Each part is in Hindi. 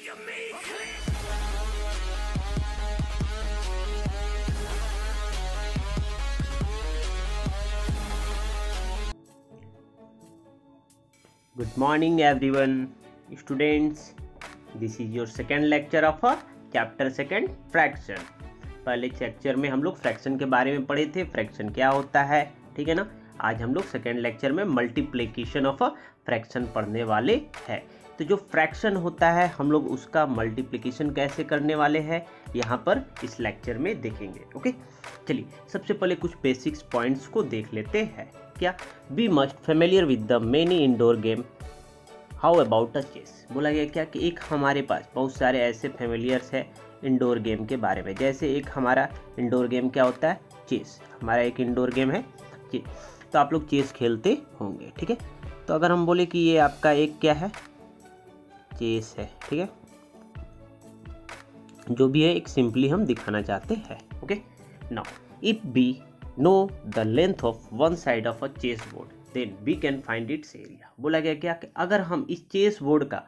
Good morning, everyone. Students, this is your second lecture of a chapter second, fraction. पहले लेक्चर में हम लोग फ्रैक्शन के बारे में पढ़े थे फ्रैक्शन क्या होता है, ठीक है ना? आज हम लोग सेकेंड लेक्चर में मल्टीप्लीकेशन ऑफ़ अ फ्रैक्शन पढ़ने वाले हैं। तो जो फ्रैक्शन होता है, हम लोग उसका मल्टीप्लिकेशन कैसे करने वाले हैं, यहाँ पर इस लेक्चर में देखेंगे ओके चलिए, सबसे पहले कुछ बेसिक्स पॉइंट्स को देख लेते हैं। क्या? We must familiar with the many indoor game how about a chess बोला गया क्या कि एक हमारे पास बहुत सारे ऐसे फेमिलियर्स है इंडोर गेम के बारे में। जैसे एक हमारा इंडोर गेम क्या होता है? चेस हमारा एक इंडोर गेम है चेस तो आप लोग चेस खेलते होंगे, ठीक है? तो अगर हम बोले कि ये आपका एक क्या है? चेस है, ठीक है? जो भी है, एक सिंपली हम दिखाना चाहते हैं okay now if we know the length of one side of a chess board then we can find its area बोला गया क्या कि अगर हम इस चेस बोर्ड का,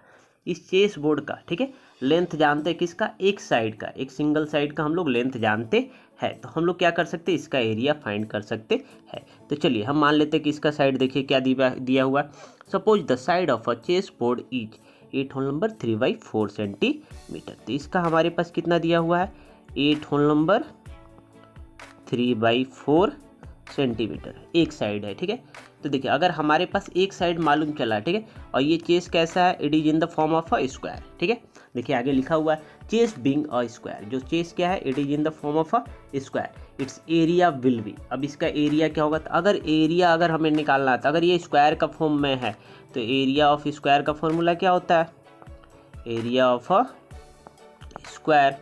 इस चेस बोर्ड का, ठीक है? लेंथ जानते हैं किसका? एक साइड का, एक सिंगल साइड का हम लोग लेंथ जानते हैं। तो हम लोग क्या कर सकते हैं? इसका एरिया फाइंड कर सकते हैं। तो चलिए, हम मान लेते हैं कि इसका साइड देखिए, क्या दिया हुआ suppose the side of a chess board is eight whole number three by four centimetre तो इसका हमारे पास कितना दिया हुआ है? Eight whole number three by four centimetre एक साइड है, ठीक है? तो देखिए, अगर हमारे पास एक साइड मालूम चला, ठीक है? और ये चेस कैसा है? It is in the form of a square ठीक है? देखिए, आगे लिखा हुआ है चेस बिंग अ स्क्वायर जो चेस क्या है? It is in the form of a square its area will be अब इसका एरिया क्या होगा? तो अगर एरिया अगर हमें निकालना था अगर ये स्क्वायर का फॉर्म में है तो एरिया ऑफ़ स्क्वायर का फॉर्मूला क्या होता है? एरिया ऑफ़ अ स्क्वायर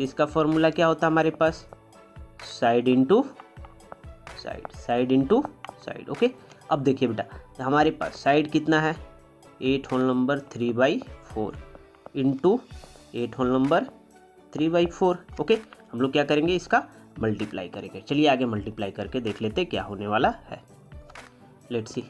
इसका फॉर्मूला क्या होता है हमारे पास? Side into side side into side okay अब देखिए बेटा, हमारे पास साइड कितना है? Eight whole number three by four into eight whole number three by four okay हम लोग क्या करेंगे? इसका मल्टीप्लाई करेंगे। चलिए आगे मल्टीप्लाई करके देख लेते क्या होने वाला है। लेट सी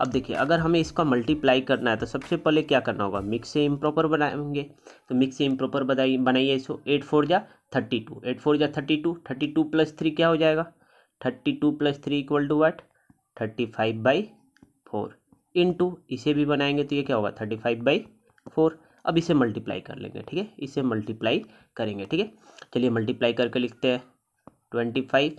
अब देखिए, अगर हमें इसका मल्टीप्लाई करना है तो सबसे पहले क्या करना होगा? मिक्स से इम्प्रॉपर बनाएँगे। तो मिक्स से इम्प्रॉपर बनाइए बनाइए इसको। एट फोर जा थर्टी टू एट फोर जा thirty two thirty two plus three क्या हो जाएगा? Thirty two plus three equal to what thirty five by four into इसे भी बनाएँगे तो ये क्या होगा? थर्टी फाइव बाई फोर अब इसे मल्टीप्लाई कर लेंगे, ठीक है? इसे मल्टीप्लाई करेंगे, ठीक है? चलिए मल्टीप्लाई करके लिखते हैं। ट्वेंटी फाइव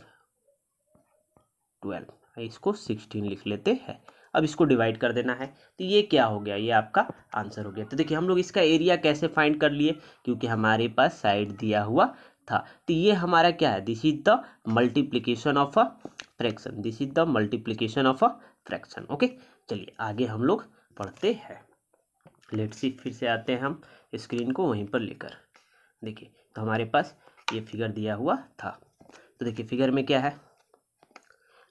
ट्वेल्व इसको सिक्सटीन लिख लेते हैं। अब इसको डिवाइड कर देना है। तो ये क्या हो गया? ये आपका आंसर हो गया। तो देखिए, हम लोग इसका एरिया कैसे फाइंड कर लिए? क्योंकि हमारे पास साइड दिया हुआ था। तो ये हमारा क्या है? This is the multiplication of a fraction this is the multiplication of a fraction okay चलिए, आगे हम लोग पढ़ते हैं। लेट सी फिर से आते हैं हम स्क्रीन को वहीं पर लेकर। देखिए तो हमारे पास ये फिगर दिया हुआ था। तो देखिए फिगर में क्या है?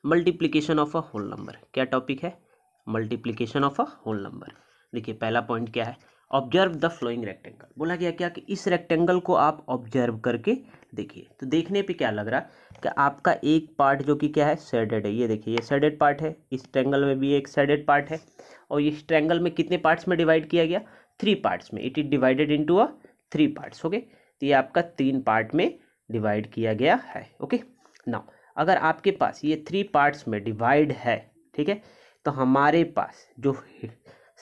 Multiplication of a whole number क्या टॉपिक है? Multiplication of a whole number देखिए, पहला पॉइंट क्या है? ऑब्ज़र्व द फ्लोइंग रेक्टेंगल बोला गया क्या कि इस रेक्टेंगल को आप ऑब्ज़र्व करके देखिए। तो देखने पे क्या लग रहा है कि आपका एक पार्ट जो कि क्या है? सेडेड है। ये देखिए, ये सेडेड पार्ट है। इस ट्रैंगल में भी एक सेडेड पार्ट है। और इस ट्रैंगल में कितने पार्ट्स में डिवाइड किया गया? थ्री पार्ट्स में। It is divided into a three parts okay तो ये आपका तीन पार्ट में डिवाइड किया गया है ओके नाउ अगर आपके पास ये थ्री पार्ट्स में डिवाइड है, ठीक है? तो हमारे पास जो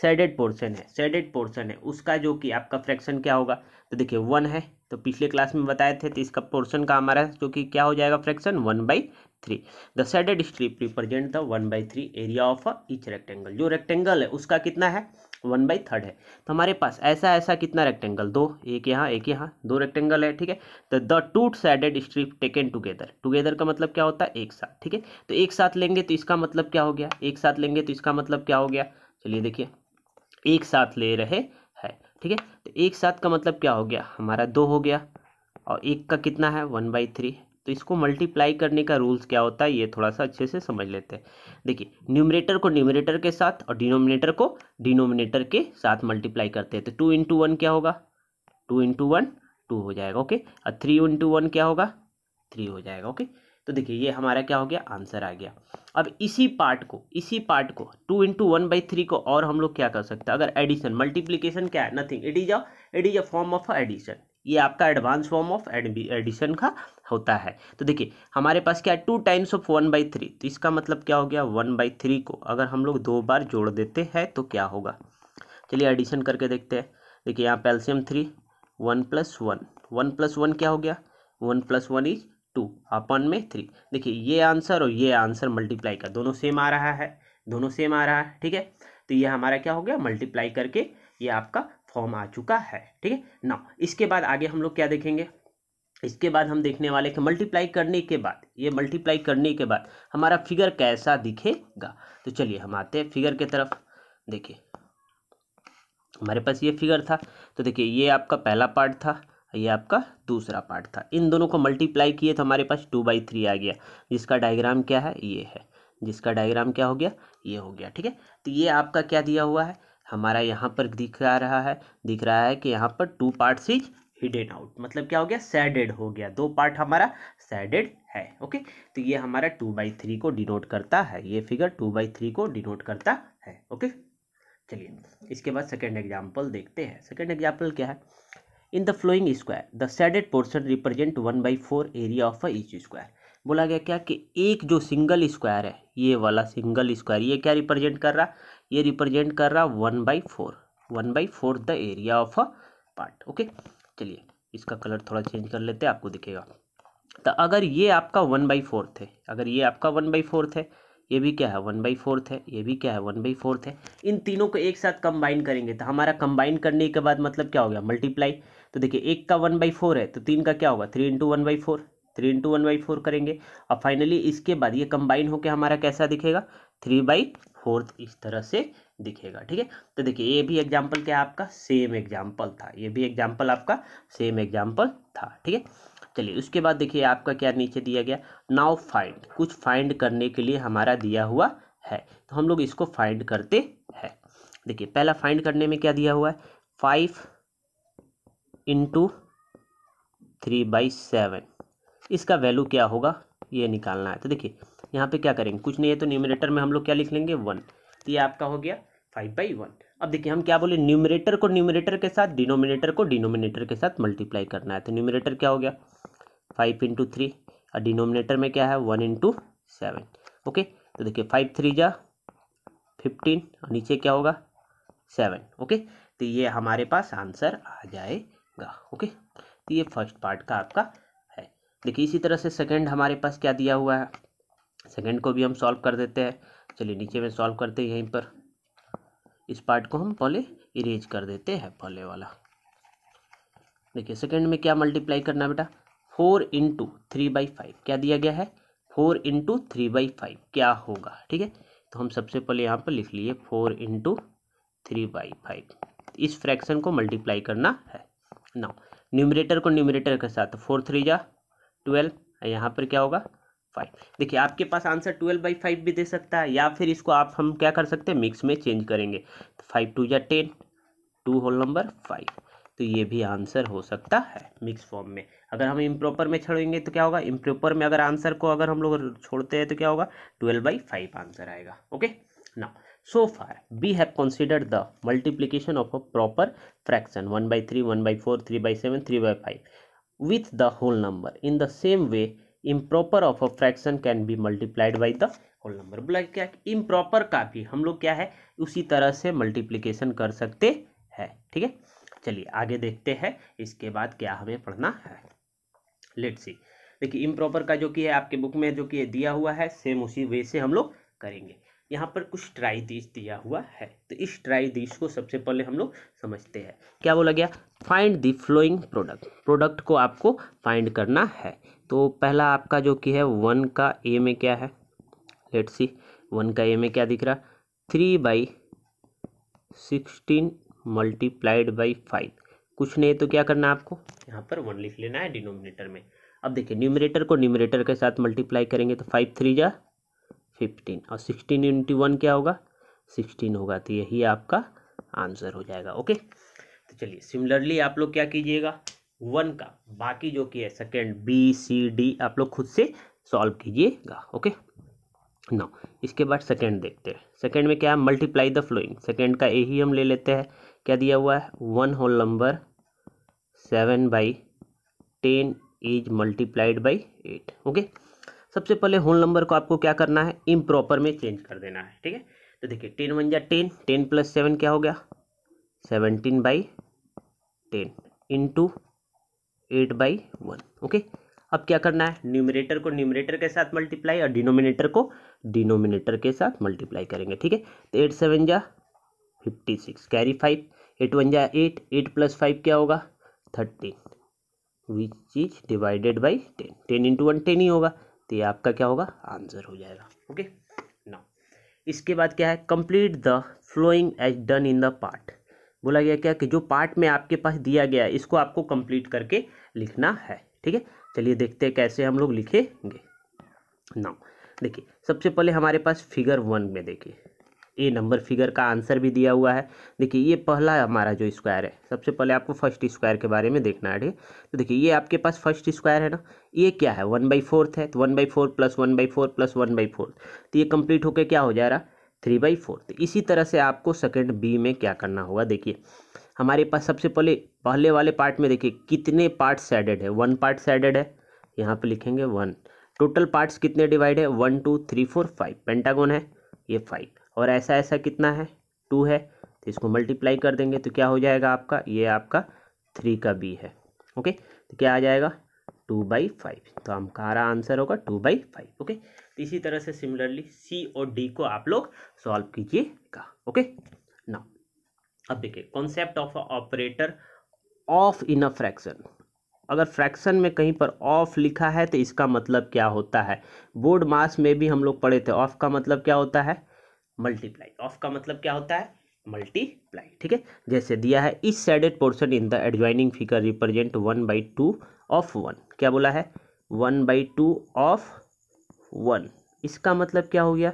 सेडेड पोर्शन है सेडेड पोर्शन है, उसका जो कि आपका फ्रैक्शन क्या होगा? तो देखिए वन है तो पिछले क्लास में बताए थे तो इसका पोर्शन का हमारा जो कि क्या हो जाएगा fraction one by three the shaded strip represent the one by three area of each rectangle जो रेक्टेंगल है, उसका कितना है? वन बाई थर्ड है। तो हमारे पास ऐसा ऐसा कितना रेक्टेंगल दो, एक यहाँ एक यहाँ, दो रेक्टेंगल है, ठीक है? तो the two shaded strip taken together together का मतलब क्या होता है? एक साथ, ठीक है? तो एक साथ लेंगे तो इसका मतलब क्या हो गया? एक साथ लेंगे तो इसका मतलब क्या हो गया? चलिए देखिए। एक साथ ले रहे हैं, ठीक है? तो एक साथ का मतलब क्या हो गया? हमारा दो हो गया। और एक का कितना है? वन बाई थ्री तो इसको मल्टीप्लाई करने का रूल्स क्या होता है, ये थोड़ा सा अच्छे से समझ लेते हैं। देखिए न्यूमरेटर को न्यूमरेटर के साथ और डिनोमिनेटर को डिनोमिनेटर के साथ मल्टीप्लाई करते हैं तो टू इंटू वन क्या होगा? टू इंटू वन टू हो जाएगा ओके और थ्री इंटू वन क्या होगा? थ्री हो जाएगा ओके तो देखिए, ये हमारा क्या हो गया? आंसर आ गया। अब इसी पार्ट को, इसी पार्ट को two into one by three को और हम लोग क्या कर सकते हैं? अगर एडिशन मल्टीप्लीकेशन क्या है? Nothing it is a it is a form of addition ये आपका एडवांस फॉर्म ऑफ़ एडिशन का होता है। तो देखिए, हमारे पास क्या है? Two times of one by three तो इसका मतलब क्या हो गया? वन बाई थ्री को अगर हम लोग दो बार जोड़ देते हैं तो क्या होगा? चलिए एडिशन करके देखते हैं। देखिए, यहाँ पेल्सियम three one plus one one plus one क्या हो गया? One plus one is two अपन में थ्री देखिए, ये आंसर और ये आंसर मल्टीप्लाई का दोनों सेम आ रहा है, दोनों सेम आ रहा है, ठीक है? तो ये हमारा क्या हो गया? मल्टीप्लाई करके ये आपका फॉर्म आ चुका है, ठीक है? ना इसके बाद आगे हम लोग क्या देखेंगे? इसके बाद हम देखने वाले कि मल्टीप्लाई करने के बाद, ये मल्टीप्लाई करने के बाद हमारा फिगर कैसा दिखेगा? तो चलिए हम आते हैं फिगर के तरफ़। देखिए, हमारे पास ये फिगर था तो देखिए ये आपका पहला पार्ट था, ये आपका दूसरा पार्ट था। इन दोनों को मल्टीप्लाई किए तो हमारे पास टू बाई थ्री आ गया। जिसका डायग्राम क्या है? ये है। जिसका डायग्राम क्या हो गया? ये हो गया, ठीक है? तो ये आपका क्या दिया हुआ है? हमारा यहाँ पर दिख आ रहा है, दिख रहा है कि यहाँ पर two parts is hidden out मतलब क्या हो गया? सैडेड हो गया। दो पार्ट हमारा सैडेड है ओके तो ये हमारा टू बाई थ्री को डिनोट करता है। ये फिगर टू बाई थ्री को डिनोट करता है ओके चलिए, इसके बाद सेकेंड एग्ज़ाम्पल देखते हैं। सेकेंड एग्ज़ाम्पल क्या है? In the following square the shaded portion represent one by four area of each square बोला गया क्या कि एक जो सिंगल स्क्वायर है, ये वाला सिंगल स्क्वायर ये क्या रिप्रेजेंट कर रहा? ये रिप्रेजेंट कर रहा one by four one by four the area of a part okay चलिए, इसका कलर थोड़ा चेंज कर लेते हैं, आपको दिखेगा। तो अगर ये आपका वन बाई फोर्थ है अगर ये आपका वन बाई फोर्थ है ये भी क्या है वन बाई फोर्थ है ये भी क्या है वन बाई फोर्थ है इन तीनों को एक साथ कंबाइन करेंगे तो हमारा कंबाइन करने के बाद मतलब क्या हो गया मल्टीप्लाई तो देखिए, एक का वन बाई फोर है तो तीन का क्या होगा three into one by four three into one by four करेंगे, और फाइनली इसके बाद ये कंबाइन होकर हमारा कैसा दिखेगा थ्री बाई फोर्थ इस तरह से दिखेगा, ठीक है? तो देखिए, ये भी एग्ज़ाम्पल क्या आपका? सेम एग्ज़ाम्पल था। ये भी एग्ज़ाम्पल आपका सेम एग्ज़ाम्पल था, ठीक है? चलिए, उसके बाद देखिए, आपका क्या नीचे दिया गया? नाउ फाइंड कुछ फाइंड करने के लिए हमारा दिया हुआ है। तो हम लोग इसको फाइंड करते हैं। देखिए, पहला फाइंड करने में क्या दिया हुआ है? Five into three by seven इसका वैल्यू क्या होगा? ये निकालना है। तो देखिए यहाँ पे क्या करेंगे? कुछ नहीं है तो न्यूमिनेटर में हम लोग क्या लिख लेंगे? वन तो ये आपका हो गया फाइव बाई वन अब देखिए, हम क्या बोले? न्यूमिनेटर को न्यूमिनेटर के साथ डिनोमिनेटर को डिनोमिनेटर के साथ मल्टीप्लाई करना है। तो न्यूमिनेटर क्या हो गया? फाइव इंटू थ्री और डिनोमिनेटर में क्या है? वन इंटू सेवन ओके तो देखिए फाइव थ्री जा फिफ्टीन और नीचे क्या होगा? सेवन ओके तो ये हमारे पास आंसर आ जाएगा। ओके तो ये फ़र्स्ट पार्ट का आपका है। देखिए, इसी तरह से सेकंड हमारे पास क्या दिया हुआ है? सेकंड को भी हम सॉल्व कर देते हैं। चलिए नीचे में सॉल्व करते हैं यहीं पर। इस पार्ट को हम पहले इरेज कर देते हैं पहले वाला। देखिए, सेकंड में क्या मल्टीप्लाई करना बेटा? Four into three by five. क्या दिया गया है? Four into three by five. क्या होगा? ठीक है? तो हम सबसे पहले यहाँ पर लिख लिए four into three by five. इस फ्रैक्शन को मल्टीप्लाई करना है। नाउ, न्यूमरेटर को न्यूमरेटर के साथ। फोर थ्री जा, ट्वेल्व। यहाँ पर क्या होगा? फाइव। देखिए, आपके पास आंसर ट्वेल्व बाई फाइव भी दे सकता है, या फिर इसको आप, हम क्या कर सकते हैं, मिक्स में चेंज करेंगे। तो फाइव टू या ten, two whole number five. तो ये भी आंसर हो सकता है मिक्स फॉर्म में। अगर हम इम्प्रॉपर में छोड़ेंगे तो क्या होगा? इम्प्रॉपर में अगर आंसर को अगर हम लोग छोड़ते हैं तो क्या होगा? ट्वेल्व बाई फाइव आंसर आएगा, ओके? ना so far, we have considered the multiplication of a proper fraction 1 by 3 1 by 4 3 by 7 3 by 5 with the whole number. In the same way improper of a fraction can be multiplied by the whole number. बोला क्या improper का भी हम लोग क्या है? उसी तरह से मल्टीप्लीकेशन कर सकते हैं। ठीक है? चलिए, आगे देखते हैं। इसके बाद क्या हमें पढ़ना है? लेट सी देखिए इम्प्रॉपर का जो कि है आपके बुक में जो कि दिया हुआ है सेम उसी वे से हम लोग करेंगे। यहाँ पर कुछ ट्राई दिश दिया हुआ है। तो इस ट्राई दिश को सबसे पहले हम लोग समझते हैं। क्या बोला गया? Find the following product product को आपको फाइंड करना है। तो पहला आपका जो कि है वन का ए में क्या है? लेट सी वन का ए में क्या दिख रहा? Three by sixteen multiplied by five कुछ नहीं तो क्या करना है आपको? यहाँ पर वन लिख लेना है डिनोमिनेटर में। अब देखिए न्यूमरेटर को न्यूमरेटर के साथ मल्टीप्लाई करेंगे तो फाइव थ्री जा फिफ्टीन और सिक्सटीन इंटू वन क्या होगा? सिक्सटीन होगा तो यही आपका आंसर हो जाएगा ओके तो चलिए सिमिलरली आप लोग क्या कीजिएगा? वन का। बाकी जो कि है सेकेंड बी सी डी आप लोग खुद से सॉल्व कीजिएगा ओके नौ इसके बाद सेकेंड देखते हैं। सेकेंड में क्या है? मल्टीप्लाई द फ्लोइंग सेकेंड का ए ही हम ले लेते हैं। क्या दिया हुआ है? One whole number seven by ten is multiplied by eight okay सबसे पहले होल नंबर को आपको क्या करना है? इम्प्रॉपर में चेंज कर देना है, ठीक है? तो देखिए टेन वन जा टेन टेन प्लस सेवन क्या हो गया? Seventeen by ten into eight by one, okay? अब क्या करना है? न्यूमिनेटर को न्यूमिनेटर के साथ मल्टीप्लाई और डिनोमिनेटर को डिनोमिनेटर के साथ मल्टीप्लाई करेंगे, ठीक है? तो एट सेवन जा fifty six carry five eight one जा एट एट प्लस फाइव क्या होगा? Thirteen. Which is divided by ten ten into one ten ही होगा। तो ये आपका क्या होगा? आंसर हो जाएगा, ओके? नाउ इसके बाद क्या है? Complete the following as done in the part बोला गया क्या कि जो पार्ट में आपके पास दिया गया है, इसको आपको कंप्लीट करके लिखना है, ठीक है? चलिए देखते हैं कैसे हम लोग लिखेंगे। नाउ, देखिए, सबसे पहले हमारे पास फिगर वन में देखिए। ए नंबर फिगर का आंसर भी दिया हुआ है। देखिए, ये पहला हमारा जो स्क्वायर है, सबसे पहले आपको फ़र्स्ट स्क्वायर के बारे में देखना है, ठीक तो देखिए, ये आपके पास फ़र्स्ट स्क्वायर है ना? ये क्या है? वन बाई फोर्थ है तो one by four plus one by four plus one by fourth तो ये कंप्लीट होकर क्या हो जा रहा? Three by four. तो इसी तरह से आपको सेकेंड बी में क्या करना होगा, देखिए। हमारे पास सबसे पहले पहले वाले पार्ट में देखिए, कितने पार्ट्स एडेड है। वन पार्ट्स एडेड है। यहाँ पे लिखेंगे वन टोटल पार्ट्स कितने डिवाइड है? One two three four five pentagon है, ये फाइव और ऐसा ऐसा कितना है? टू है। तो इसको मल्टीप्लाई कर देंगे तो क्या हो जाएगा आपका? ये आपका थ्री का बी है। ओके तो क्या आ जाएगा? टू बाई फाइव तो हमारा आंसर होगा टू बाई फाइव ओके इसी तरह से सिमिलरली सी और डी को आप लोग सॉल्व कीजिएगा। ओके अब देखिए concept of operator of in a fraction अगर फ्रैक्शन में कहीं पर ऑफ़ लिखा है तो इसका मतलब क्या होता है? बोर्ड मास में भी हम लोग पढ़े थे ऑफ़ का मतलब क्या होता है? मल्टीप्लाई ऑफ़ का मतलब क्या होता है? मल्टीप्लाई ठीक है? जैसे दिया है, इस sided portion in the adjoining figure represent one by two of one क्या बोला है? One by two of one इसका मतलब क्या हो गया?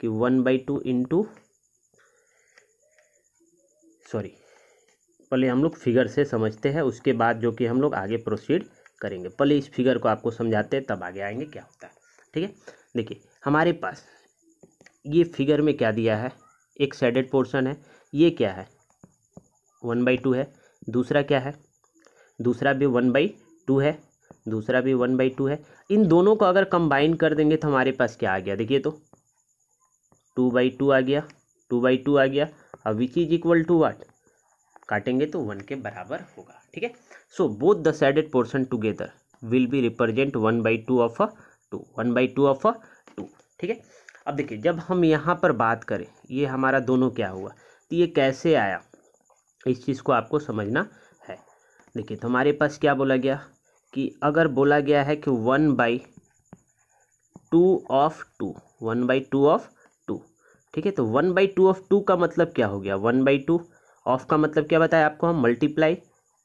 कि one by two into sorry पहले हम लोग फिगर से समझते हैं, उसके बाद जो कि हम लोग आगे प्रोसीड करेंगे। पहले इस फिगर को आपको समझाते हैं, तब आगे आएँगे, क्या होता है? ठीक है? देखिए, हमारे पास ये फिगर में क्या दिया है? एक साइडेड पोर्शन है। ये क्या है? वन बाई टू है। दूसरा क्या है? दूसरा भी वन बाई टू है। दूसरा भी वन बाई टू है। इन दोनों को अगर कंबाइन कर देंगे तो हमारे पास क्या आ गया? देखिए तो टू बाई टू आ गया टू बाई टू आ गया अब which is equal to what काटेंगे तो वन के बराबर होगा, ठीक है? So both the sided portion together will be represent one by two of a two one by two of a two ठीक है? अब देखिए, जब हम यहाँ पर बात करें, ये हमारा दोनों क्या हुआ? तो ये कैसे आया? इस चीज़ को आपको समझना है। देखिए तो हमारे पास क्या बोला गया? कि अगर बोला गया है कि one by two of two one by two of ठीक है तो one by two of two का मतलब क्या हो गया? वन बाई टू ऑफ़ का मतलब क्या बताया आपको हम? मल्टीप्लाई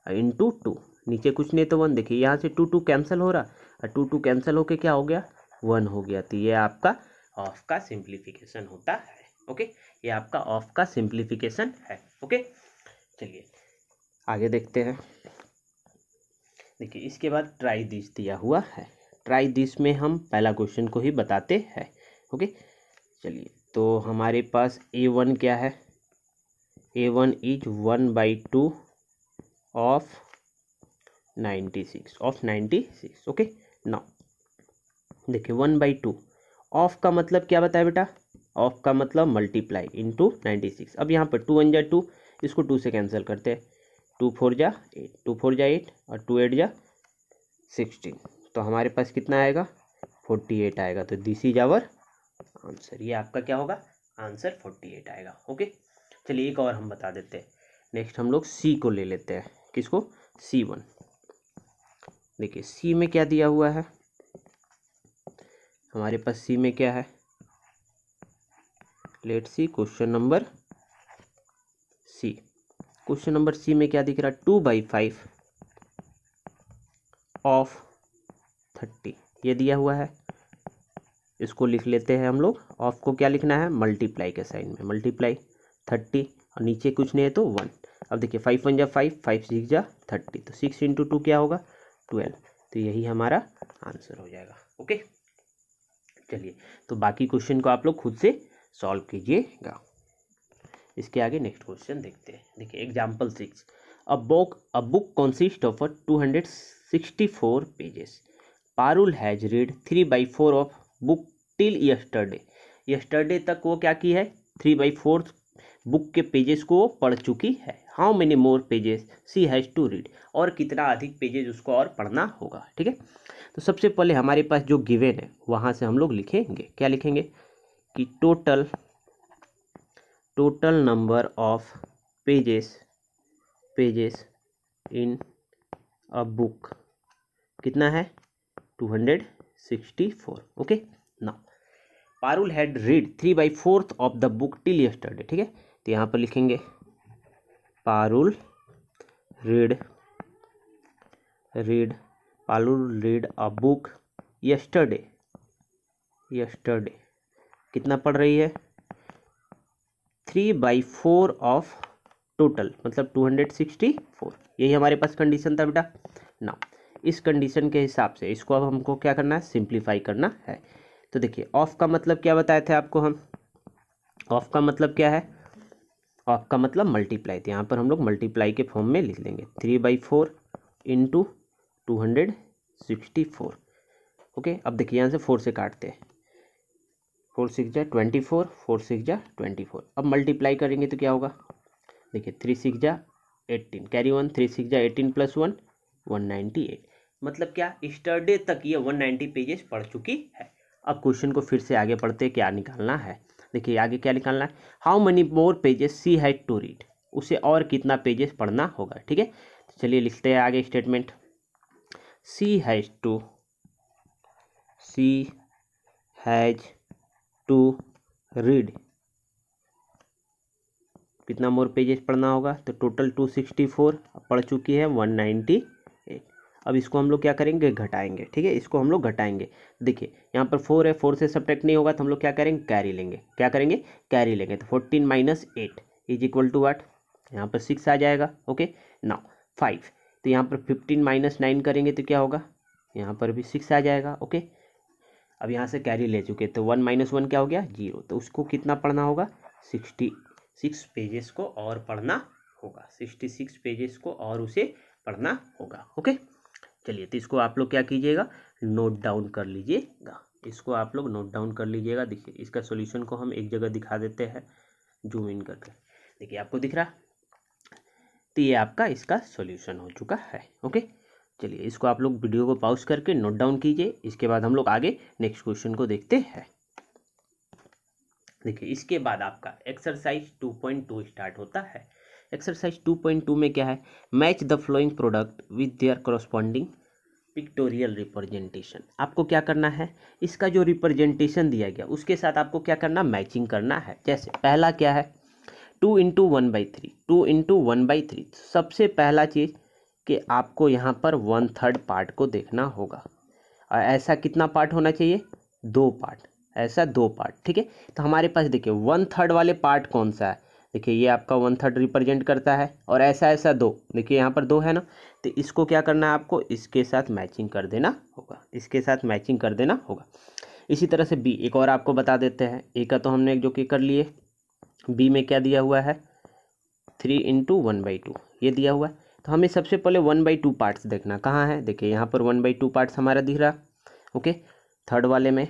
इंटू टू नीचे कुछ नहीं तो वन देखिए, यहाँ से टू टू कैंसिल हो रहा। और टू टू कैंसिल होके क्या हो गया? वन हो गया। तो ये आपका ऑफ़ का सिंप्लीफिकेशन होता है। ओके ये आपका ऑफ़ का सिंप्लीफिकेशन है। ओके चलिए, आगे देखते हैं। देखिए, इसके बाद ट्राई दिस दिया हुआ है। ट्राई दिस में हम पहला क्वेश्चन को ही बताते हैं। ओके चलिए। तो हमारे पास ए वन क्या है? A one is one by two of ninety six of ninety six okay now देखिए वन बाई टू ऑफ़ का मतलब क्या बताया बेटा? ऑफ़ का मतलब मल्टीप्लाई इंटू नाइन्टी सिक्स अब यहाँ पर टू वन जा टू इसको टू से कैंसिल करते हैं। टू फोर जा एट टू फोर जा एट और टू एट जा सिक्सटीन तो हमारे पास कितना आएगा? फोर्टी एट आएगा। तो दिस इज़ आवर आंसर, ये आपका क्या होगा? आंसर फोर्टी एट आएगा ओके चलिए एक और हम बता देते हैं। नेक्स्ट हम लोग सी को ले लेते हैं। किसको? सी वन देखिए सी में क्या दिया हुआ है? हमारे पास सी में क्या है? Let see question number C question number C में क्या दिख रहा? है two by five of thirty ये दिया हुआ है। इसको लिख लेते हैं हम लोग। ऑफ़ को क्या लिखना है? मल्टीप्लाई के साइन में। मल्टीप्लाई थर्टी और नीचे कुछ नहीं है तो वन अब देखिए फाइव वन जा फाइव फाइव सिक्स जा थर्टी तो सिक्स इंटू टू क्या होगा? ट्वेल्व तो यही हमारा आंसर हो जाएगा। ओके चलिए तो बाकी क्वेश्चन को आप लोग खुद से सॉल्व कीजिएगा। इसके आगे नेक्स्ट क्वेश्चन देखते हैं। देखिए example six a book a book consist of a two hundred sixty four pages Parul has read three by four of book till yesterday. Yesterday तक वो क्या की है? थ्री बाई फोर्थ बुक के पेजेस को वो पढ़ चुकी है। How many more pages she has to read. और कितना अधिक पेजेस उसको और पढ़ना होगा, ठीक है? तो सबसे पहले हमारे पास जो गिवेन है, वहाँ से हम लोग लिखेंगे। क्या लिखेंगे? कि total total number of pages pages in a book कितना है? Two hundred. Sixty four okay ना Parul had read three by fourth of the book till yesterday ठीक है? तो यहाँ पर लिखेंगे Parul read read Parul read a book yesterday yesterday कितना पढ़ रही है? Three by four of total मतलब टू हंड्रेड सिक्सटी फोर यही हमारे पास कंडीशन था बेटा। ना इस कंडीशन के हिसाब से। इसको अब हमको क्या करना है? सिंप्लीफाई करना है। तो देखिए ऑफ़ का मतलब क्या बताए थे आपको हम? ऑफ़ का मतलब क्या है? ऑफ़ का मतलब मल्टीप्लाई तो यहाँ पर हम लोग मल्टीप्लाई के फॉर्म में लिख लेंगे। Three by four into two hundred sixty four okay अब देखिए यहाँ से फोर से काटते हैं। फोर सिक्स जा ट्वेंटी फोर फोर सिक्स जा ट्वेंटी फोर अब मल्टीप्लाई करेंगे तो क्या होगा? देखिए थ्री सिक्स जा eighteen carry one three six जा eighteen plus one one ninety eight मतलब क्या? स्टरडे तक ये वन नाइन्टी पेजेस पढ़ चुकी है। अब क्वेश्चन को फिर से आगे पढ़ते क्या निकालना है? देखिए, आगे क्या निकालना है? How many more pages she had to read उसे और कितना पेजेस पढ़ना होगा, ठीक है? तो चलिए लिखते हैं आगे statement she has to she has to read कितना मोर पेजेस पढ़ना होगा? तो टोटल टू सिक्सटी फोर पढ़ चुकी है वन नाइन्टी अब इसको हम लोग क्या करेंगे? घटाएँगे, ठीक है? इसको हम लोग घटाएँगे। देखिए, यहाँ पर फोर है फोर से सब्ट्रैक्ट नहीं होगा तो हम लोग क्या करेंगे? कैरी लेंगे। क्या करेंगे? कैरी लेंगे। तो fourteen minus eight is equal to what यहाँ पर सिक्स आ जाएगा ओके नाउ फाइव तो यहाँ पर फिफ्टीन माइनस नाइन करेंगे तो क्या होगा? यहाँ पर भी सिक्स आ जाएगा ओके अब यहाँ से कैरी ले चुके तो वन माइनस वन क्या हो गया? ज़ीरो तो उसको कितना पढ़ना होगा? सिक्सटी सिक्स पेजेस को और पढ़ना होगा। सिक्सटी सिक्स पेजेस को और उसे पढ़ना होगा ओके चलिए तो इसको आप लोग क्या कीजिएगा? नोट डाउन कर लीजिएगा। इसको आप लोग नोट डाउन कर लीजिएगा। देखिए, इसका सॉल्यूशन को हम एक जगह दिखा देते हैं जूम इन करके। देखिए, आपको दिख रहा? तो ये आपका इसका सॉल्यूशन हो चुका है ओके चलिए, इसको आप लोग वीडियो को पॉज करके नोट डाउन कीजिए। इसके बाद हम लोग आगे नेक्स्ट क्वेश्चन को देखते हैं। देखिए, इसके बाद आपका exercise two point two start होता है। एक्सरसाइज टू पॉइंट टू में क्या है? Match the following product with their corresponding pictorial representation आपको क्या करना है? इसका जो रिप्रेजेंटेशन दिया गया, उसके साथ आपको क्या करना मैचिंग करना है। जैसे पहला क्या है? Two into one by three two into one by three सबसे पहला चीज़ कि आपको यहाँ पर वन थर्ड पार्ट को देखना होगा। और ऐसा कितना पार्ट होना चाहिए? दो पार्ट ऐसा दो पार्ट ठीक है? तो हमारे पास देखिए वन थर्ड वाले पार्ट कौन सा है? देखिए, ये आपका वन थर्ड रिप्रेजेंट करता है और ऐसा ऐसा दो। देखिए, यहाँ पर दो है ना तो इसको क्या करना है आपको? इसके साथ मैचिंग कर देना होगा। इसके साथ मैचिंग कर देना होगा। इसी तरह से बी एक और आपको बता देते हैं। ए का तो हमने जो कि कर लिए। बी में क्या दिया हुआ है? Three into one by two ये दिया हुआ है। तो हमें सबसे पहले वन बाई टू पार्ट्स देखना कहाँ है? देखिए, यहाँ पर वन बाई टू पार्ट्स हमारा दिख रहा। ओके थर्ड वाले में।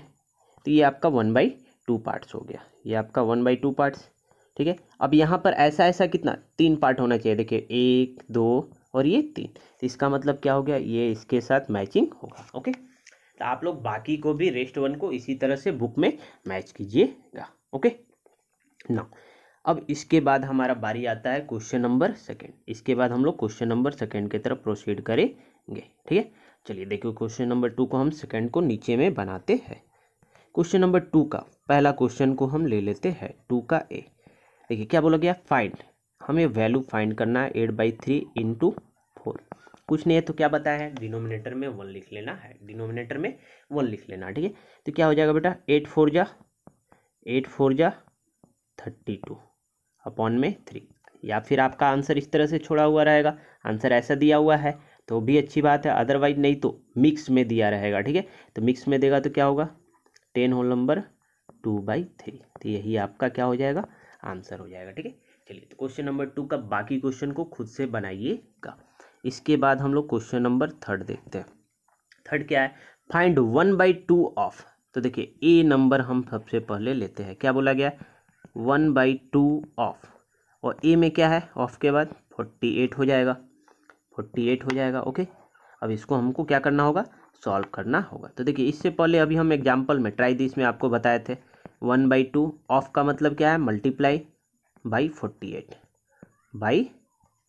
तो ये आपका वन बाई टू पार्ट्स हो गया। ये आपका वन बाई टू पार्ट्स ठीक है? अब यहाँ पर ऐसा ऐसा कितना? तीन पार्ट होना चाहिए। देखिए, एक, दो और ये तीन। तो इसका मतलब क्या हो गया? ये इसके साथ मैचिंग होगा ओके तो आप लोग बाकी को भी रेस्ट वन को इसी तरह से बुक में मैच कीजिएगा ओके ना अब इसके बाद हमारा बारी आता है क्वेश्चन नंबर सेकेंड इसके बाद हम लोग क्वेश्चन नंबर सेकेंड की तरफ़ प्रोसीड करेंगे, ठीक है? चलिए, देखिए क्वेश्चन नंबर टू को हम सेकेंड को नीचे में बनाते हैं। क्वेश्चन नंबर टू का, पहला क्वेश्चन को हम ले लेते हैं टू का ए देखिए, क्या बोला गया? फाइंड हमें वैल्यू फाइंड करना है eight by three into four कुछ नहीं है तो क्या बताया है? डिनोमिनेटर में वन लिख लेना है। डिनोमिनेटर में वन लिख लेना, ठीक है? तो क्या हो जाएगा बेटा? एट फोर जा एट फोर जा थर्टी टू अपॉन में थ्री या फिर आपका आंसर इस तरह से छोड़ा हुआ रहेगा। आंसर ऐसा दिया हुआ है तो भी अच्छी बात है। अदरवाइज़ नहीं तो मिक्स में दिया रहेगा, ठीक है? तो मिक्स में देगा तो क्या होगा? Ten whole number two by three तो यही आपका क्या हो जाएगा? आंसर हो जाएगा, ठीक है? चलिए तो क्वेश्चन नंबर टू का बाकी क्वेश्चन को खुद से बनाइएगा। इसके बाद हम लोग क्वेश्चन नंबर थर्ड देखते हैं। थर्ड क्या है? Find one by two of तो देखिए ए नंबर हम सबसे पहले लेते हैं। क्या बोला गया? वन बाई टू ऑफ़ और ए में क्या है? ऑफ़ के बाद फोर्टी एट हो जाएगा। फोर्टी एट हो जाएगा ओके अब इसको हमको क्या करना होगा? सॉल्व करना होगा। तो देखिए, इससे पहले अभी हम एग्ज़ाम्पल में ट्राई दिस में आपको बताए थे। वन बाई टू ऑफ़ का मतलब क्या है? Multiply by forty eight by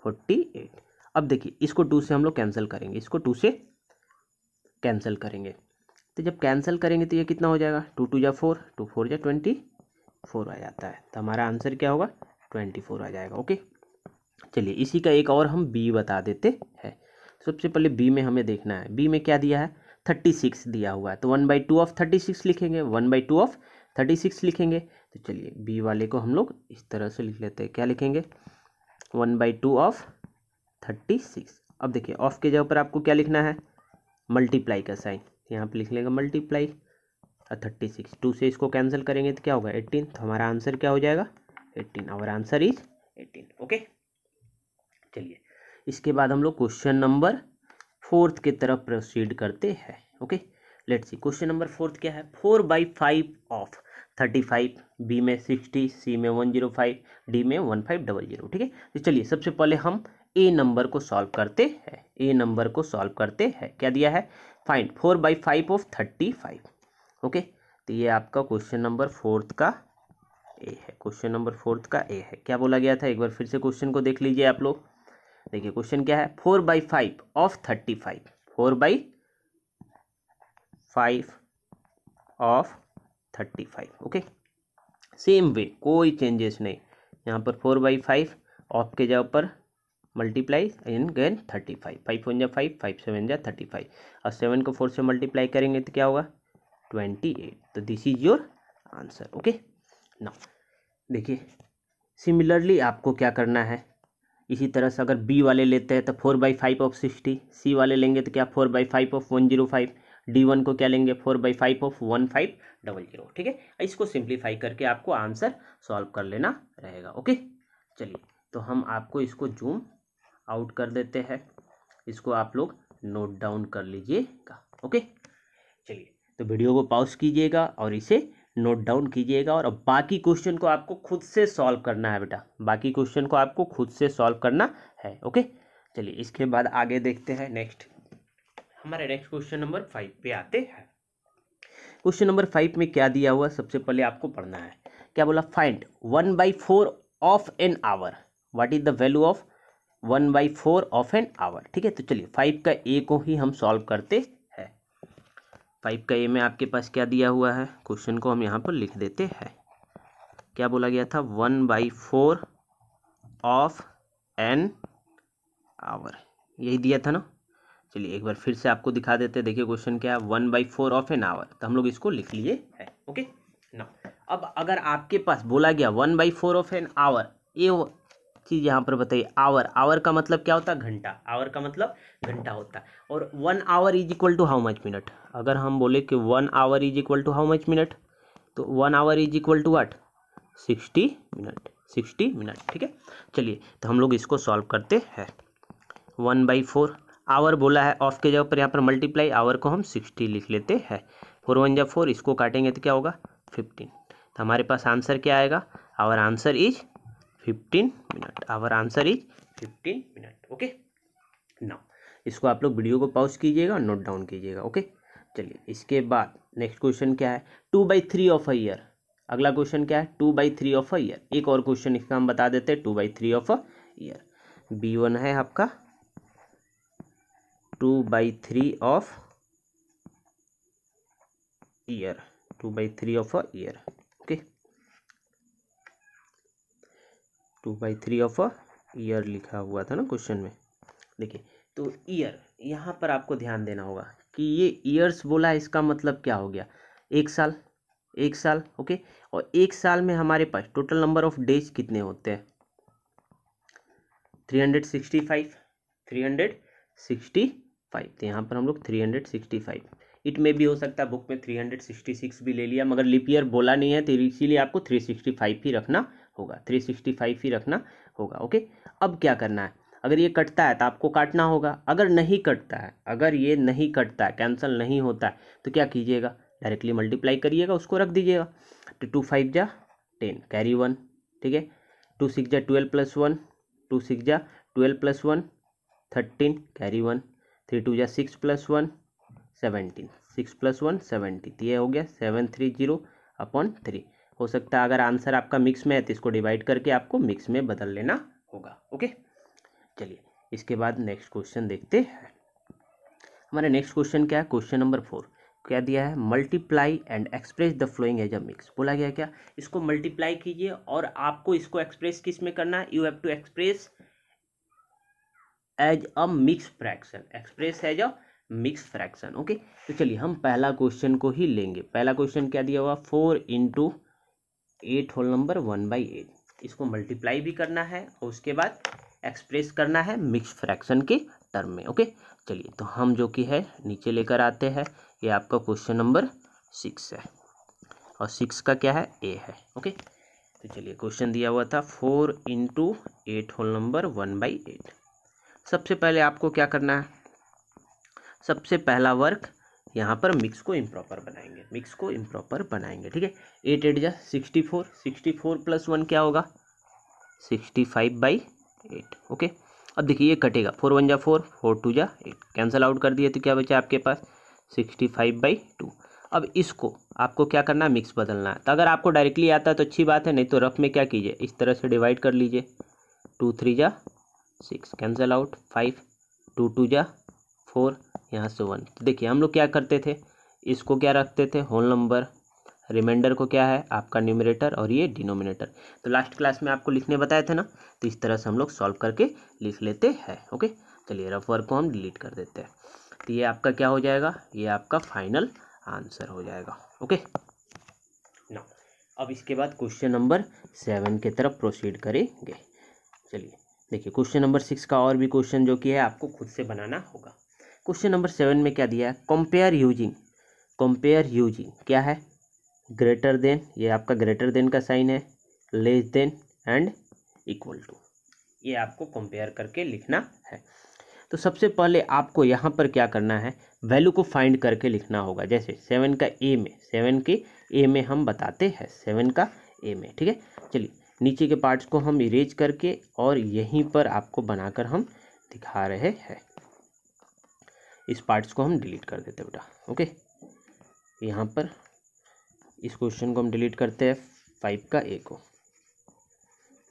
forty eight अब देखिए, इसको टू से हम लोग कैंसिल करेंगे। इसको टू से कैंसिल करेंगे। तो जब कैंसिल करेंगे तो ये कितना हो जाएगा? टू टू या फोर टू फोर या ट्वेंटी फोर आ जाता है। तो हमारा आंसर क्या होगा? ट्वेंटी फोर आ जाएगा। ओके चलिए, इसी का एक और हम बी बता देते हैं। सबसे पहले बी में हमें देखना है। बी में क्या दिया है? थर्टी सिक्स दिया हुआ है। तो one by two of thirty six लिखेंगे। One by two of thirty six लिखेंगे। तो चलिए बी वाले को हम लोग इस तरह से लिख लेते हैं। क्या लिखेंगे? One by two of thirty six. अब देखिए, ऑफ़ के जगह पर आपको क्या लिखना है? मल्टीप्लाई का साइन। यहाँ पे लिख लेंगे मल्टीप्लाई। और थर्टी सिक्स। टू से इसको कैंसिल करेंगे तो क्या होगा? एट्टीन तो हमारा आंसर क्या हो जाएगा? Eighteen our answer is eighteen okay? चलिए, इसके बाद हम लोग क्वेश्चन नंबर फोर्थ की तरफ़ प्रोसीड करते हैं। Okay? Let's see question number fourth क्या है? Four by five of thirty five, B में सिक्सटी, सी में वन ज़ीरो फाइव, डी में वन फाइव डबल ज़ीरो। ठीक है? तो चलिए, सबसे पहले हम ए नंबर को सॉल्व करते हैं। ए नंबर को सॉल्व करते हैं। क्या दिया है? Find four by five of thirty five. Okay? तो ये आपका क्वेश्चन नंबर फोर्थ का ए है। क्वेश्चन नंबर फोर्थ का ए है। क्या बोला गया था? एक बार फिर से क्वेश्चन को देख लीजिए आप लोग। देखिए, क्वेश्चन क्या है? Four by five of thirty five. Four by five of thirty five, okay? Same way, कोई चेंजेस नहीं। यहाँ पर फोर बाई फाइव, ऑफ़ के जगह पर, multiply again thirty five. Five one जा फाइव फाइव सेवन जा थर्टी फाइव। और सेवन को फोर से मल्टीप्लाई करेंगे तो क्या होगा? Twenty eight. तो this is your answer okay? ना देखिए सिमिलरली आपको क्या करना है? इसी तरह से अगर बी वाले लेते हैं तो four by five of sixty C वाले लेंगे तो क्या? Four by five of one zero five D one को क्या लेंगे? Four by five of one five double zero ठीक है? इसको सिंप्लीफाई करके आपको आंसर सॉल्व कर लेना रहेगा, ओके? चलिए तो हम आपको इसको जूम आउट कर देते हैं। इसको आप लोग नोट डाउन कर लीजिएगा, ओके? चलिए तो वीडियो को पॉज कीजिएगा और इसे नोट डाउन कीजिएगा और अब बाकी क्वेश्चन को आपको खुद से सॉल्व करना है बेटा। बाकी क्वेश्चन को आपको खुद से सॉल्व करना है, ओके? चलिए, इसके बाद आगे देखते हैं नेक्स्ट हमारे नेक्स्ट क्वेश्चन नंबर फाइव पे आते हैं। क्वेश्चन नंबर फाइव में क्या दिया हुआ सबसे पहले आपको पढ़ना है। क्या बोला? Find one by four of an hour what is the value of one by four of an hour ठीक है तो चलिए फाइव का ए को ही हम सॉल्व करते हैं। फाइव का ए में आपके पास क्या दिया हुआ है? क्वेश्चन को हम यहाँ पर लिख देते हैं। क्या बोला गया था? One by four of an hour यही दिया था ना? चलिए एक बार फिर से आपको दिखा देते हैं। देखिए क्वेश्चन क्या है? One by four of an hour तो हम लोग इसको लिख लिए है ओके ना अब अगर आपके पास बोला गया one by four of an hour ये चीज़ यहाँ पर बताइए आवर आवर का मतलब क्या होता है? घंटा। आवर का मतलब घंटा होता है। और one hour is equal to how much minute अगर हम बोले कि one hour is equal to how much minute तो one hour is equal to what sixty minute sixty minute ठीक है? चलिए तो हम लोग इसको सॉल्व करते हैं। वन बाई फोर आवर बोला है, ऑफ़ के जगह पर यहाँ पर मल्टीप्लाई आवर को हम सिक्सटी लिख लेते हैं। फोर वन जा फोर, इसको काटेंगे तो क्या होगा? फिफ्टीन तो हमारे पास आंसर क्या आएगा? Our answer is fifteen minute our answer is fifteen minute okay now इसको आप लोग वीडियो को पॉज कीजिएगा नोट डाउन कीजिएगा ओके चलिए, इसके बाद नेक्स्ट क्वेश्चन क्या है? Two by three of a year अगला क्वेश्चन क्या है? Two by three of a year एक और क्वेश्चन इसका हम बता देते हैं two by three of a year B one है आपका। Two by three of year, two by three of a year, okay? Two by three of a year लिखा हुआ था ना क्वेश्चन में। देखिए तो ईयर, यहाँ पर आपको ध्यान देना होगा कि ये ईयर्स बोला, इसका मतलब क्या हो गया? एक साल एक साल, ओके? और एक साल में हमारे पास टोटल नंबर ऑफ़ डेज़ कितने होते हैं? Three hundred sixty five, three hundred sixty five तो यहाँ पर हम लोग three hundred sixty five it में भी हो सकता है बुक में थ्री हंड्रेड सिक्सटी सिक्स भी ले लिया, मगर लिप ईयर बोला नहीं है तो इसीलिए आपको थ्री सिक्सटी फाइव ही रखना होगा. थ्री सिक्सटी फाइव ही रखना होगा ओके अब क्या करना है? अगर ये कटता है तो आपको काटना होगा. अगर नहीं कटता है, अगर ये नहीं कटता है कैंसिल नहीं होता है तो क्या कीजिएगा? डायरेक्टली मल्टीप्लाई करिएगा, उसको रख दीजिएगा. तो टू फाइव जा टेन कैरी वन ठीक है? टू सिक्स जा twelve plus one two six जा twelve plus one thirteen carry one three two या six plus one, seventeen. Six plus one, seventeen. ये हो गया seven three zero upon three. हो सकता है अगर आंसर आपका मिक्स में है तो इसको डिवाइड करके आपको मिक्स में बदल लेना होगा, ओके? चलिए, इसके बाद नेक्स्ट क्वेश्चन देखते हैं। हमारा नेक्स्ट क्वेश्चन क्या है? Question number four. क्या दिया है? Multiply and express the following as a mix. बोला गया क्या? इसको मल्टीप्लाई कीजिए और आपको इसको एक्सप्रेस किसमें करना है? You have to express as a mix fraction express as a mix fraction okay तो चलिए हम पहला क्वेश्चन को ही लेंगे। पहला क्वेश्चन क्या दिया हुआ? Four into eight whole number one by eight इसको मल्टीप्लाई भी करना है और उसके बाद एक्सप्रेस करना है मिक्स फ्रैक्शन के टर्म में ओके चलिए तो हम जो कि है, नीचे लेकर आते हैं। ये आपका क्वेश्चन नंबर सिक्स है। और सिक्स का क्या है? ए है ओके तो चलिए क्वेश्चन दिया हुआ था। Four into eight whole number one by eight सबसे पहले आपको क्या करना है? सबसे पहला वर्क यहाँ पर मिक्स को इम्प्रॉपर बनाएँगे। मिक्स को इम्प्रॉपर बनाएँगे, ठीक है? एट एट जा sixty four sixty four plus one क्या होगा? Sixty five by eight, okay? अब देखिए, ये कटेगा। फोर वन जा फोर फोर टू जा एट। कैंसिल आउट कर दिए तो क्या बचा आपके पास? Sixty five by two. अब इसको आपको क्या करना है? मिक्स बदलना है। तो अगर आपको डायरेक्टली आता है तो अच्छी बात है, नहीं तो रफ में क्या कीजिए? इस तरह से डिवाइड कर लीजिए। टू थ्री जा six cancel out five two two जा फोर यहाँ से वन तो देखिए, हम लोग क्या करते थे? इसको क्या रखते थे? होल नंबर रिमाइंडर को क्या है? आपका न्यूमिनेटर और ये डिनोमिनेटर तो लास्ट क्लास में आपको लिखने बताए थे ना? तो इस तरह से हम लोग सॉल्व करके लिख लेते हैं ओके चलिए रफ वर्क को हम डिलीट कर देते हैं. तो ये आपका क्या हो जाएगा? ये आपका फाइनल आंसर हो जाएगा ओके ना अब इसके बाद क्वेश्चन नंबर सेवन की तरफ़ प्रोसीड करेंगे. चलिए देखिए क्वेश्चन नंबर सिक्स का और भी क्वेश्चन जो कि है, आपको खुद से बनाना होगा। क्वेश्चन नंबर सेवन में क्या दिया है? कंपेयर यूजिंग कंपेयर यूजिंग क्या है? ग्रेटर देन ये आपका ग्रेटर देन का साइन है। Less than and equal to ये आपको कंपेयर करके लिखना है। तो सबसे पहले आपको यहाँ पर क्या करना है? वैल्यू को फाइंड करके लिखना होगा। जैसे सेवन का ए में सेवन के ए में हम बताते हैं सेवन का ए में, ठीक है? चलिए नीचे के पार्ट्स को हम इरेज करके और यहीं पर आपको बनाकर हम दिखा रहे हैं। इस पार्ट्स को हम डिलीट कर देते बेटा, ओके? यहाँ पर इस क्वेश्चन को हम डिलीट करते हैं फाइव का ए को।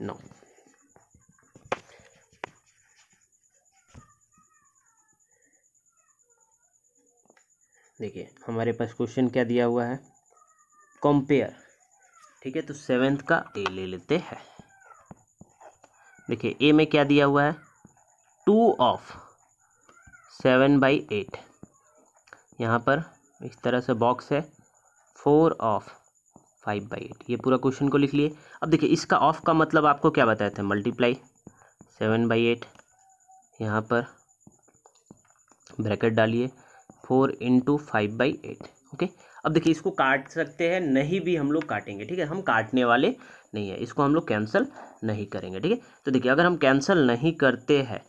नौ देखिए, हमारे पास क्वेश्चन क्या दिया हुआ है? कंपेयर। ठीक है तो सेवेंथ का ए ले लेते हैं। देखिए ए में क्या दिया हुआ है? Two of seven by eight यहाँ पर इस तरह से बॉक्स है। Four of five by eight ये पूरा क्वेश्चन को लिख लिए। अब देखिए, इसका ऑफ़ का मतलब आपको क्या बताया था? मल्टीप्लाई सेवन बाई एट यहाँ पर ब्रैकेट डालिए। Four into five by eight okay अब देखिए, इसको काट सकते हैं, नहीं भी हम लोग काटेंगे, ठीक है? हम काटने वाले नहीं है, इसको हम लोग कैंसिल नहीं करेंगे, ठीक है? तो देखिए, अगर हम कैंसिल नहीं करते हैं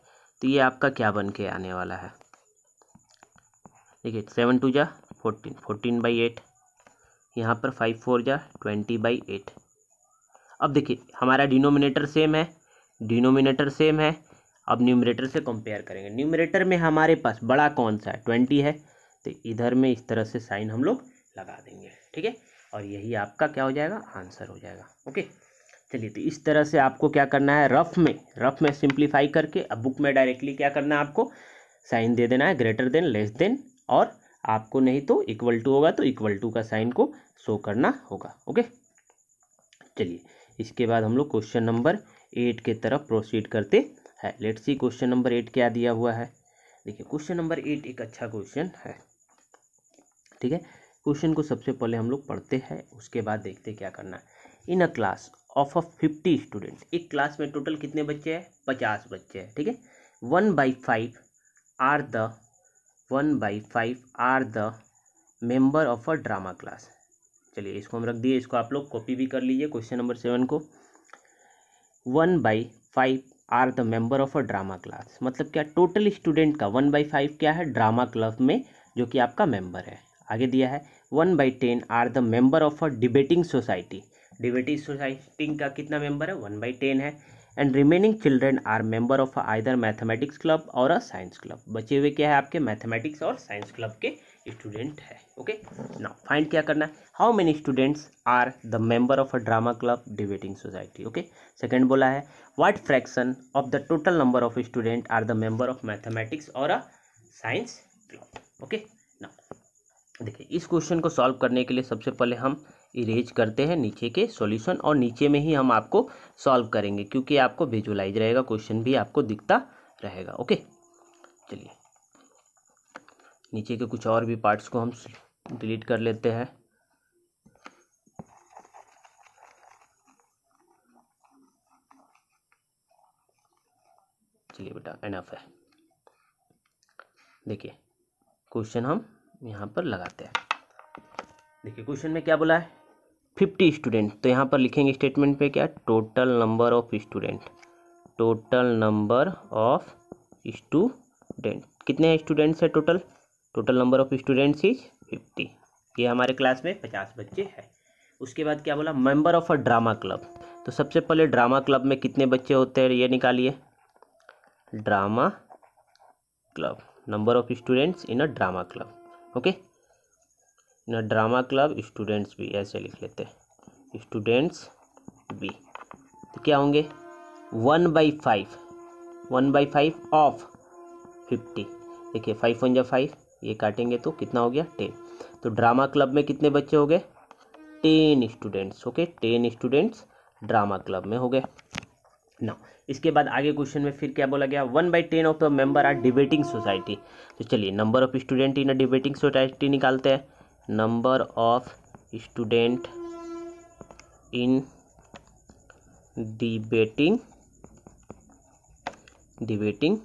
तो ये आपका क्या बन के आने वाला है? देखिए सेवन टू जा फोर्टीन फोर्टीन बाई एट यहाँ पर फाइव फोर जा ट्वेंटी बाई एट अब देखिए, हमारा डिनोमिनेटर सेम है डिनोमिनेटर सेम है, अब न्यूमरेटर से कंपेयर करेंगे। न्यूमरेटर में हमारे पास बड़ा कौन सा है? ट्वेंटी है तो इधर में इस तरह से साइन हम लोग लगा देंगे, ठीक है? और यही आपका क्या हो जाएगा? आंसर हो जाएगा ओके चलिए तो इस तरह से आपको क्या करना है? रफ में रफ में सिंप्लीफाई करके, अब बुक में डायरेक्टली क्या करना है आपको? साइन दे देना है ग्रेटर देन लेस देन और आपको नहीं तो इक्वल टू होगा तो इक्वल टू का साइन को शो करना होगा ओके चलिए, इसके बाद हम लोग क्वेश्चन नंबर एट के तरफ़ प्रोसीड करते हैं। Let's see question number eight क्या दिया हुआ है। देखिए क्वेश्चन नंबर एट एक अच्छा क्वेश्चन है, ठीक है? क्वेश्चन को सबसे पहले हम लोग पढ़ते हैं, उसके बाद देखते क्या करना है। In a class of a fifty student, एक क्लास में टोटल कितने बच्चे हैं? पचास बच्चे हैं, ठीक है? One by five are the, one by five are the member of a drama class. चलिए इसको हम रख दिए, इसको आप लोग कॉपी भी कर लीजिए क्वेश्चन नंबर सेवन को। One by five are the member of a drama class मतलब क्या टोटल स्टूडेंट का वन बाई फाइव क्या है? ड्रामा क्लब में, जो कि आपका मेंबर है। आगे दिया है one by ten are the member of a debating society. Debating society का कितना मेंबर है? वन बाई टेन है। And remaining children are member of either mathematics club और अ साइंस क्लब। बचे हुए क्या है आपके? मैथमेटिक्स और साइंस क्लब के स्टूडेंट है, ओके? नाउ फाइंड क्या करना है? How many students are the member of a drama club debating society okay? Second बोला है what fraction of the total number of student are the member of mathematics और अ साइंस क्लब ओके? देखिए, इस क्वेश्चन को सॉल्व करने के लिए सबसे पहले हम इरेज करते हैं नीचे के सॉल्यूशन और नीचे में ही हम आपको सॉल्व करेंगे, क्योंकि आपको विजुलाइज रहेगा, क्वेश्चन भी आपको दिखता रहेगा, ओके? चलिए, नीचे के कुछ और भी पार्ट्स को हम डिलीट कर लेते हैं। चलिए बेटा एनफ है। देखिए, क्वेश्चन हम यहाँ पर लगाते हैं। देखिए, क्वेश्चन में क्या बोला है? Fifty student. तो यहाँ पर लिखेंगे स्टेटमेंट पे क्या? Total number of student total number of student कितने स्टूडेंट्स है total total number of students is fifty ये हमारे क्लास में पचास बच्चे हैं। उसके बाद क्या बोला? Member of a drama club तो सबसे पहले ड्रामा क्लब में कितने बच्चे होते हैं? ये निकालिए। Drama club number of students in a drama club okay? In drama club students भी, ऐसे लिख लेते हैं। स्टूडेंट्स बी तो क्या होंगे? One by five one by five of fifty देखिए फाइव वन जा फाइव ये काटेंगे तो कितना हो गया? टेन तो ड्रामा क्लब में कितने बच्चे हो गए? Ten students okay? Ten students drama club में हो गए। ना इसके बाद आगे क्वेश्चन में फिर क्या बोला गया? One by ten of the member are debating society तो चलिए number of student in debating society निकालते हैं. Number of student in debating debating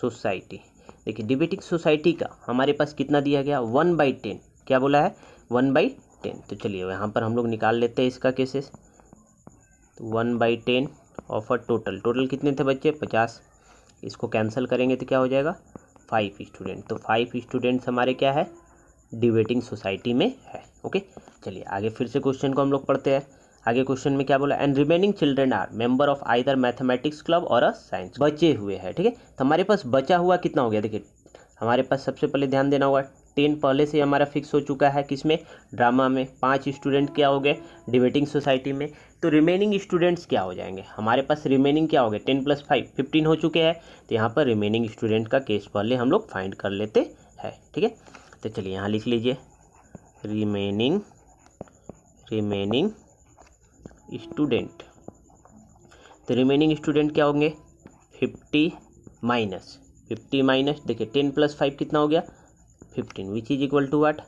society देखिए डिबेटिंग सोसाइटी का हमारे पास कितना दिया गया? वन बाई टेन क्या बोला है? वन बाई टेन तो चलिए, यहाँ पर हम लोग निकाल लेते हैं इसका केसेस तो one by ten of a total. Total कितने थे बच्चे? पचास। इसको कैंसिल करेंगे तो क्या हो जाएगा? Five student. तो फाइव स्टूडेंट्स हमारे क्या है? डिबेटिंग सोसाइटी में है। ओके? चलिए, आगे फिर से क्वेश्चन को हम लोग पढ़ते हैं। आगे क्वेश्चन में क्या बोला? And remaining children are member of either mathematics club और अ साइंस बचे हुए हैं, ठीक है? तो हमारे पास बचा हुआ कितना हो गया? देखिए, हमारे पास सबसे पहले ध्यान देना होगा। टेन पहले से हमारा फिक्स हो चुका है किसमें ड्रामा में पाँच स्टूडेंट क्या हो गए, डिबेटिंग सोसाइटी में। तो रिमेनिंग स्टूडेंट्स क्या हो जाएँगे? हमारे पास रिमेनिंग क्या हो गए? टेन प्लस फाइव फिफ्टीन हो चुके हैं। तो यहाँ पर रिमेनिंग स्टूडेंट का केस पहले हम लोग फाइंड कर लेते हैं, ठीक है? तो चलिए यहाँ लिख लीजिए। रिमेनिंग रिमेनिंग स्टूडेंट तो रिमेनिंग स्टूडेंट क्या होंगे? फिफ्टी माइनस फिफ्टी माइनस देखिए टेन प्लस फाइव कितना हो गया? Fifteen which is equal to what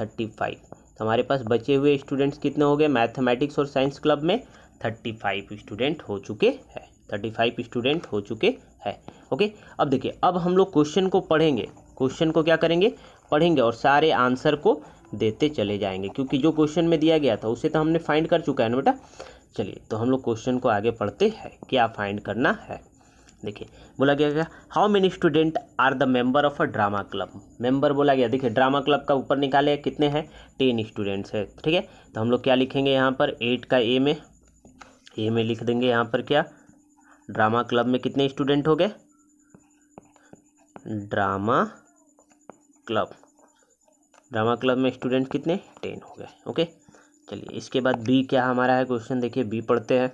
thirty five तो हमारे पास बचे हुए स्टूडेंट्स कितने हो गए? मैथमेटिक्स और साइंस क्लब में थर्टी फाइव स्टूडेंट हो चुके हैं। थर्टी फाइव स्टूडेंट हो चुके हैं। ओके अब देखिए, अब हम लोग क्वेश्चन को पढ़ेंगे। क्वेश्चन को क्या करेंगे? पढ़ेंगे और सारे आंसर को देते चले जाएँगे। क्योंकि जो क्वेश्चन में दिया गया था, उसे तो हमने फाइंड कर चुका है ना बेटा? चलिए तो हम लोग क्वेश्चन को आगे पढ़ते हैं। क्या फाइंड करना है? देखिए, बोला गया क्या? How many student are the member of a drama club member बोला गया, देखिए ड्रामा क्लब का ऊपर निकाले कितने हैं? टेन स्टूडेंट्स है, ठीक है? तो हम लोग क्या लिखेंगे यहाँ पर? एट का ए में ए में लिख देंगे यहाँ पर क्या? ड्रामा क्लब में कितने स्टूडेंट हो गए? ड्रामा क्लब ड्रामा क्लब में स्टूडेंट कितने? टेन हो गए ओके चलिए, इसके बाद बी क्या हमारा है? क्वेश्चन देखिए बी पढ़ते हैं।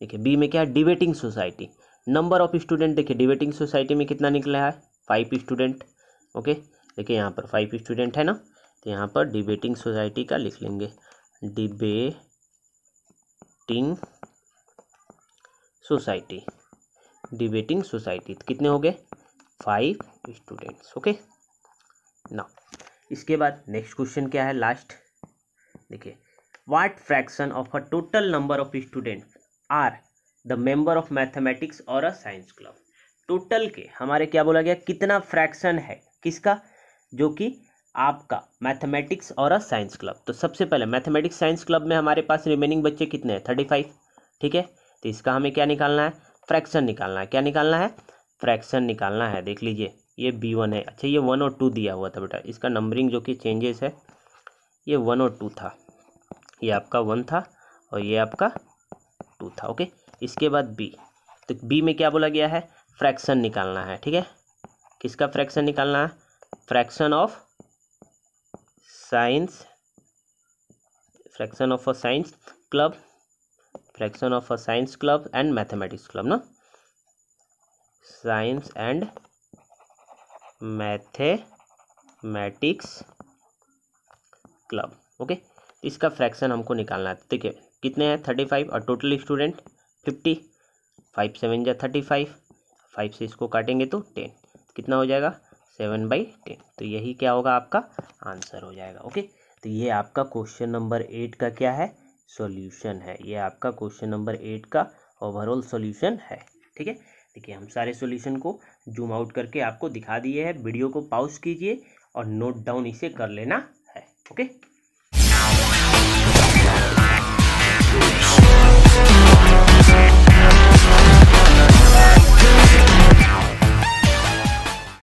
देखिए बी में क्या? है debating society number of student, देखिए, डिबेटिंग सोसाइटी में कितना निकला है? फाइव स्टूडेंट ओके देखिए, यहाँ पर फाइव स्टूडेंट है ना? तो यहाँ पर डिबेटिंग सोसाइटी का लिख लेंगे। डिबेटिंग सोसाइटी डिबेटिंग सोसाइटी तो कितने हो गए? फाइव स्टूडेंट्स ओके ना इसके बाद नेक्स्ट क्वेश्चन क्या है? लास्ट देखिए what fraction of a total number of student are the member of mathematics और अ साइंस क्लब। टोटल के हमारे क्या बोला गया? कितना फ्रैक्शन है? किसका? जो कि आपका मैथमेटिक्स और अ साइंस क्लब। तो सबसे पहले मैथमेटिक्स साइंस क्लब में हमारे पास रिमेनिंग बच्चे कितने हैं? Thirty five. ठीक है? तो इसका हमें क्या निकालना है? फ्रैक्शन निकालना है। क्या निकालना है? फ्रैक्शन निकालना है। देख लीजिए, ये बी वन है। अच्छा ये वन और टू दिया हुआ था बेटा। इसका नंबरिंग जो कि चेंजेस है, ये वन और टू था। ये आपका वन था और ये आपका टू था। ओके इसके बाद बी तो बी में क्या बोला गया है? फ्रैक्शन निकालना है, ठीक है? किसका फ्रैक्शन निकालना है? Fraction of science fraction of a science club fraction of a science club and mathematics club ना? Science and mathematics club okay इसका फ्रैक्शन हमको निकालना है है? कितने हैं? थर्टी फाइव और total student fifty, five seven जा थर्टी फाइव फाइव से इसको काटेंगे तो टेन, कितना हो जाएगा? Seven by ten. तो यही क्या होगा आपका? आंसर हो जाएगा, ओके? तो ये आपका क्वेश्चन नंबर एट का क्या है? सॉल्यूशन है। ये आपका क्वेश्चन नंबर एट का ओवरऑल सॉल्यूशन है, ठीक है? देखिए, हम सारे सॉल्यूशन को जूम आउट करके आपको दिखा दिए हैं। वीडियो को पॉज कीजिए और नोट डाउन इसे कर लेना है, ओके?